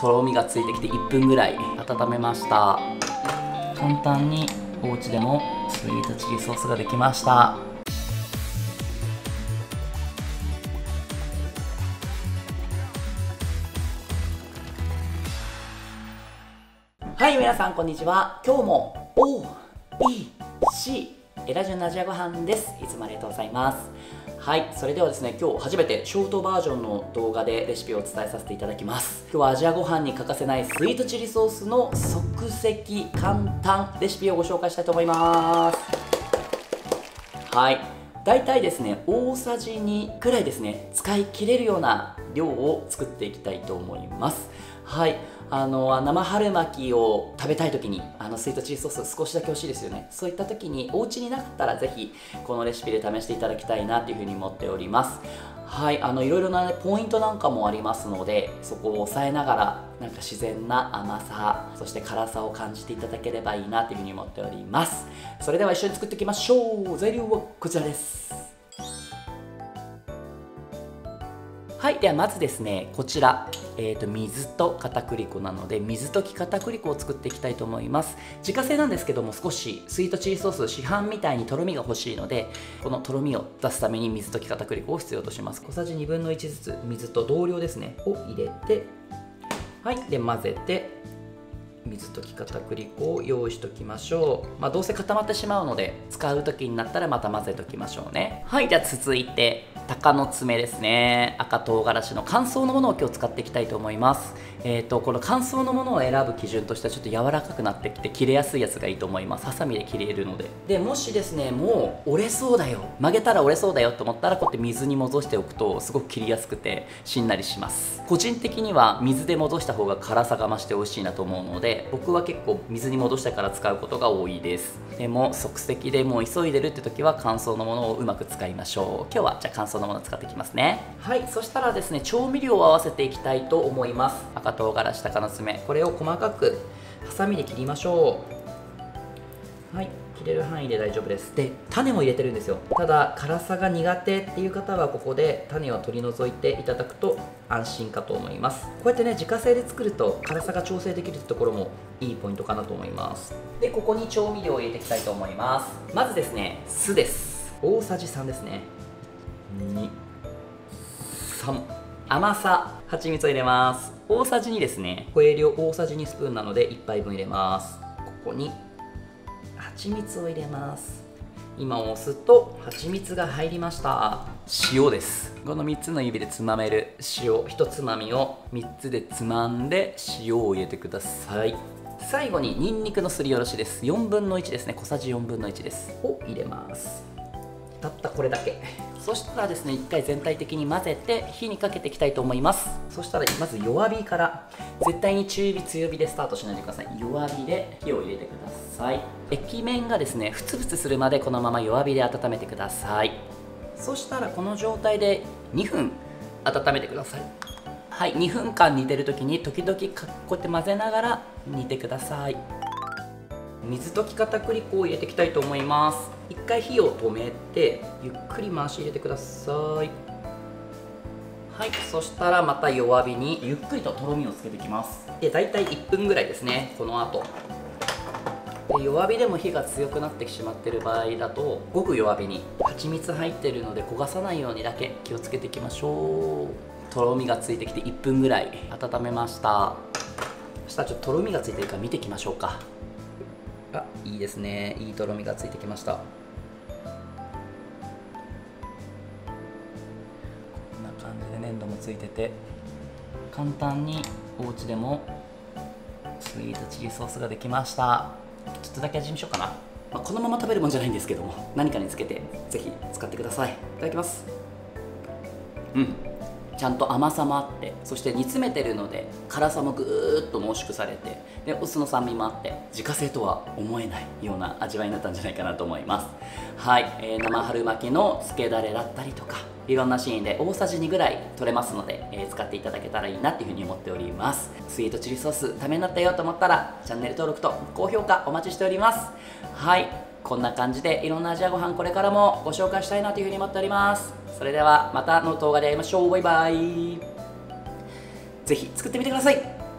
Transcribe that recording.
とろみがついてきて1分ぐらい温めました。簡単にお家でもスイートチリソースができました。はい皆さんこんにちは。今日も O E C エラジュンアジアご飯です。いつもありがとうございます。はい。それではですね今日初めてショートバージョンの動画でレシピをお伝えさせていただきます。今日はアジアご飯に欠かせないスイートチリソースの即席簡単レシピをご紹介したいと思います。はい。大体ですね大さじ2くらいですね使い切れるような量を作っていきたいと思います。はい。あの生春巻きを食べたい時にあのスイートチーズソース少しだけ欲しいですよね。そういった時にお家になかったらぜひこのレシピで試していただきたいなというふうに思っております。はいあのいろいろな、ね、ポイントなんかもありますのでそこを抑えながらなんか自然な甘さそして辛さを感じていただければいいなというふうに思っております。それでは一緒に作っていきましょう。材料はこちらです。はいではまずですねこちら、えーと、水と片栗粉なので水溶き片栗粉を作っていきたいと思います。自家製なんですけども少しスイートチリソース市販みたいにとろみが欲しいのでこのとろみを出すために水溶き片栗粉を必要とします。小さじ1分の1ずつ水と同量ですねを入れてはいで混ぜて水溶き片栗粉を用意しておきましょう、まあ、どうせ固まってしまうので使う時になったらまた混ぜておきましょうね。はいじゃあ続いて鷹の爪ですね。赤唐辛子の乾燥のものを今日使っていきたいと思います。えーと、この乾燥のものを選ぶ基準としてはちょっと柔らかくなってきて切れやすいやつがいいと思います。ハサミで切れるので。でもしですねもう折れそうだよ。曲げたら折れそうだよと思ったらこうやって水に戻しておくとすごく切りやすくてしんなりします。個人的には水で戻した方が辛さが増して美味しいなと思うのでで僕は結構水に戻してから使うことが多いです。でも即席でもう急いでるって時は乾燥のものをうまく使いましょう。今日はじゃあ乾燥のものを使っていきますね。はいそしたらですね調味料を合わせていきたいと思います。赤唐辛子高の爪。これを細かくハサミで切りましょう。はい。切れる範囲で大丈夫です。で種も入れてるんですよ。ただ辛さが苦手っていう方はここで種を取り除いていただくと安心かと思います。こうやってね自家製で作ると辛さが調整できるってところもいいポイントかなと思います。でここに調味料を入れていきたいと思います。まずですね酢です。大さじ3ですね。23甘さ蜂蜜を入れます。大さじ2ですね。ホエ量大さじ2スプーンなので1杯分入れます。ここに蜂蜜を入れます。今押すと蜂蜜が入りました。塩です。この3つの指でつまめる塩1つまみを3つでつまんで塩を入れてください。最後にニンニクのすりおろしです。4分の1ですね。小さじ4分の1です。を入れますたったこれだけ。そしたらですね一回全体的に混ぜて火にかけていきたいと思います。そしたらまず弱火から絶対に中火強火でスタートしないでください。弱火で火を入れてください。液面がですねふつふつするまでこのまま弱火で温めてください。そしたらこの状態で2分温めてください。はい2分間煮てる時に時々こうやって混ぜながら煮てください。水溶き片栗粉を入れていきたいと思います一回火を止めてゆっくり回し入れてください。はいそしたらまた弱火に。ゆっくりととろみをつけていきます。で大体1分ぐらいですねこの後。で弱火でも火が強くなってしまってる場合だとごく弱火に。蜂蜜入ってるので焦がさないようにだけ気をつけていきましょう。とろみがついてきて1分ぐらい温めました。そしたらちょっととろみがついてるか見ていきましょうか。あいいですね。いいとろみがついてきました。こんな感じで粘土もついてて簡単にお家でもスイートチリソースができました。ちょっとだけ味見しようかな、まあ、このまま食べるもんじゃないんですけども何かにつけてぜひ使ってください。いただきます。うん。ちゃんと甘さもあってそして煮詰めてるので辛さもぐーっと濃縮されてでお酢の酸味もあって自家製とは思えないような味わいになったんじゃないかなと思います。はい、えー、生春巻きの漬けだれだったりとかいろんなシーンで大さじ2ぐらい取れますので、えー、使っていただけたらいいなっていうふうに思っております。スイートチリソースためになったよと思ったらチャンネル登録と高評価お待ちしております。はい。こんな感じでいろんなアジアご飯これからもご紹介したいなというふうに思っております。それではまたの動画で会いましょう。バイバイ。ぜひ作ってみてください。